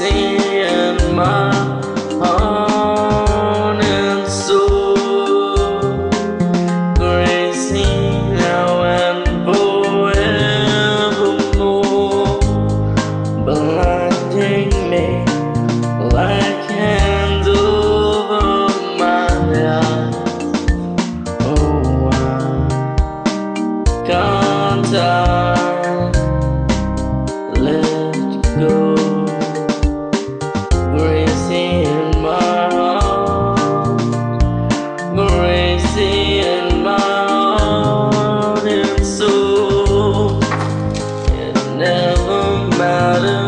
in my heart and soul. Gracie now and forevermore. Blinding me like candle over my eyes. Oh, I can't. I matter.